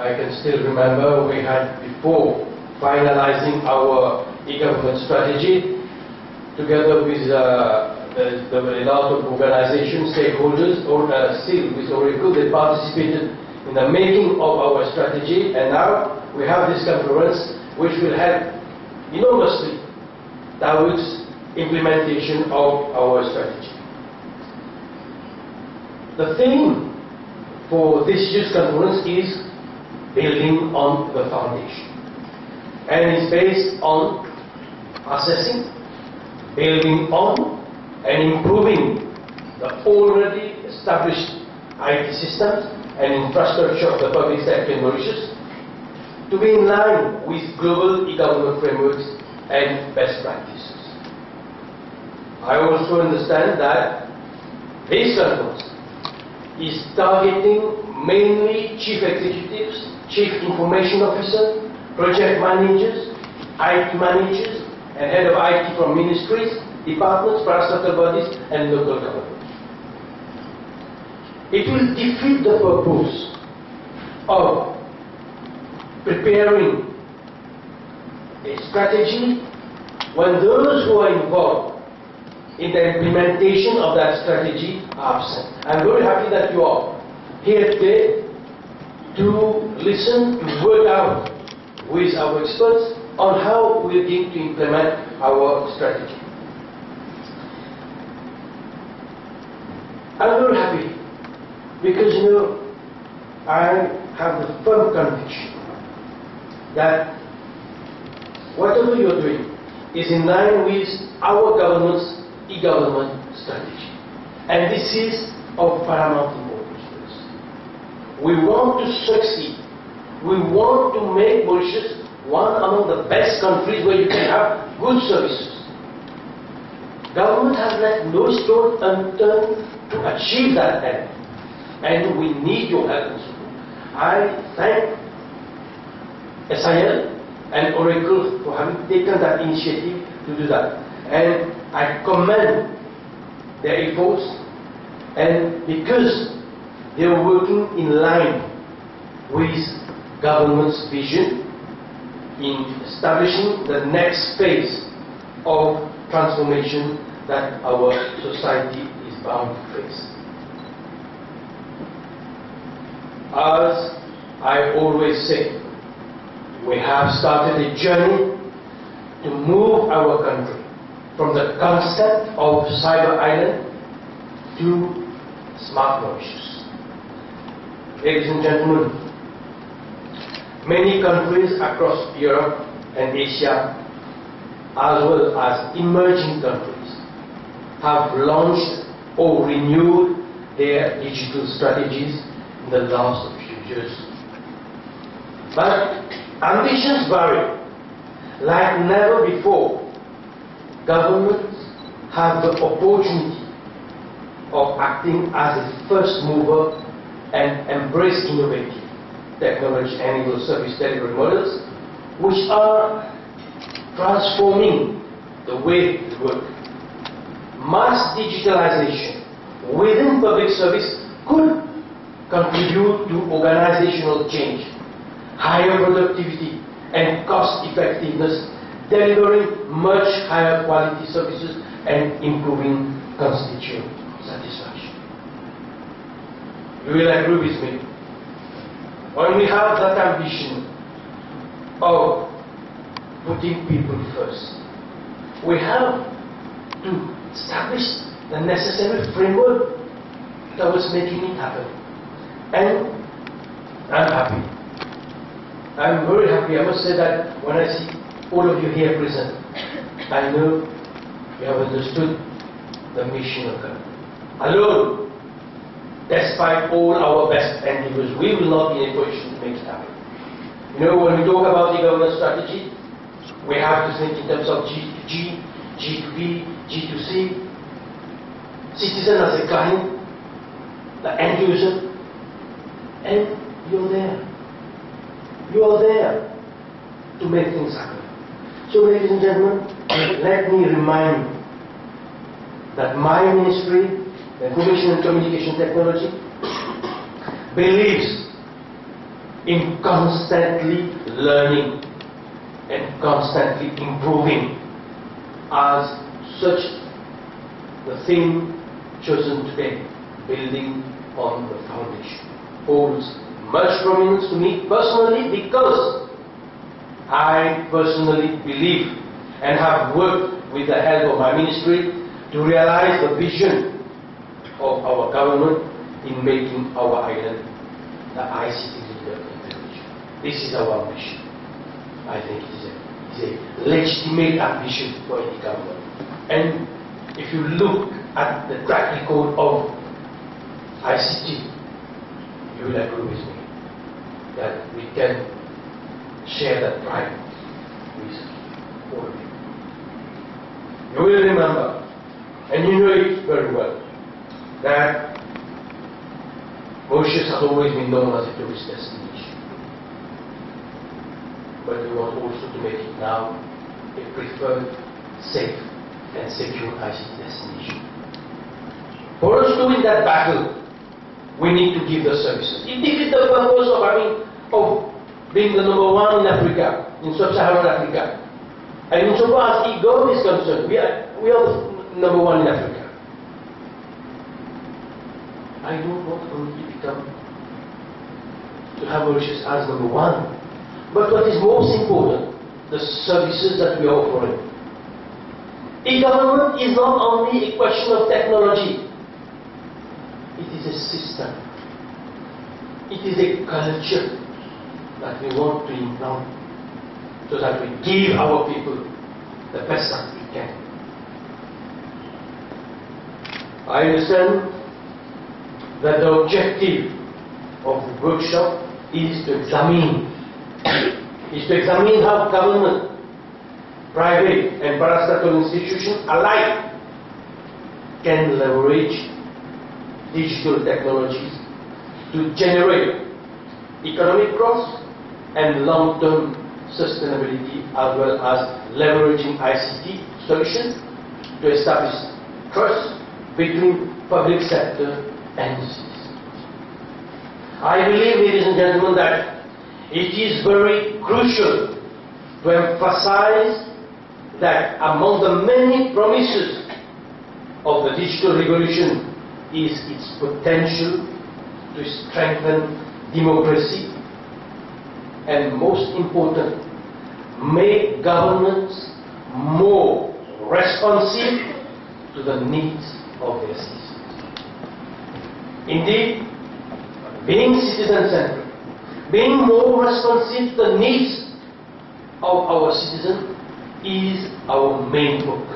I can still remember we had before finalizing our e-government strategy together with uh, the, the, a lot of organizations, stakeholders, or uh, still with Oracle, they participated in the making of our strategy and now we have this conference which will help enormously towards implementation of our strategy. The theme for this youth conference is building on the foundation. And it's based on assessing, building on, and improving the already established IT systems and infrastructure of the public sector in Mauritius to be in line with global e-government frameworks and best practices. I also understand that this conference is targeting mainly chief executives, chief information officer, project managers, IT managers, and head of IT from ministries, departments, parastatal bodies, and local governments. It will defeat the purpose of preparing a strategy when those who are involved in the implementation of that strategy are absent. I'm very happy that you are here today to listen, work out with our experts on how we're going to implement our strategy. I'm very happy because, you know, I have the firm conviction that whatever you're doing is in line with our government's e-government strategy. And this is of paramount importance. We want to succeed. We want to make Mauritius one among the best countries where you can have good services. Government has left no stone unturned to achieve that end. And we need your help and support. I thank SIL and Oracle for having taken that initiative to do that. And I commend their efforts and because they are working in line with government's vision in establishing the next phase of transformation that our society is bound to face. As I always say, we have started a journey to move our country from the concept of cyber island to smart Mauritius. Ladies and gentlemen, many countries across Europe and Asia, as well as emerging countries, have launched or renewed their digital strategies in the last few years. But ambitions vary. Like never before, governments have the opportunity of acting as a first mover and embrace innovative technology-enabled service delivery models which are transforming the way we work. Mass digitalization within public service could contribute to organizational change, higher productivity and cost effectiveness, delivering much higher quality services and improving constituent satisfaction. You will agree with me. When we have that ambition of putting people first, we have to establish the necessary framework towards making it happen. And I'm happy. I'm very happy. I must say that when I see all of you here present, I know you have understood the mission of God. Alone, despite all our best endeavors, we will not be in a position to make it happen. You know, when we talk about the government strategy, we have to think in terms of G2G, G2B, G2C, citizen as a client, the end user, and you're there. You are there to make things happen. So, ladies and gentlemen, let me remind you that my ministry, Information and Communication Technology, believes in constantly learning and constantly improving as such the theme chosen today, building on the foundation, holds much prominence to me personally because I personally believe and have worked with the help of my ministry to realize the vision of our government in making our island the ICT leader in the region. This is our ambition. I think it is a, it's a legitimate ambition for any government. And if you look at the track record of ICT, you will agree with me that we can share that pride with all of you. You will remember, and you know it very well, that Mauritius has always been known as a tourist destination. But we want also to make it now a preferred, safe, and secure ICT destination. For us to win that battle, we need to give the services. It defeats the purpose of having, of being the number one in Africa, in sub-Saharan Africa. And insofar as e-government is concerned, we are, we are number one in Africa. I don't want only to become, to have Mauritius as number one. But what is most important, the services that we are offering. E-government is not only a question of technology. It is a system. It is a culture that we want to implant so that we give our people the best that we can. I understand that the objective of the workshop is to examine is to examine how government, private and parastatal institutions alike can leverage digital technologies to generate economic growth and long-term sustainability as well as leveraging ICT solutions to establish trust between public sector I believe, ladies and gentlemen, that it is very crucial to emphasize that among the many promises of the digital revolution is its potential to strengthen democracy and most important, make governments more responsive to the needs of their citizens. Indeed, being citizen-centric, being more responsive to the needs of our citizens is our main focus.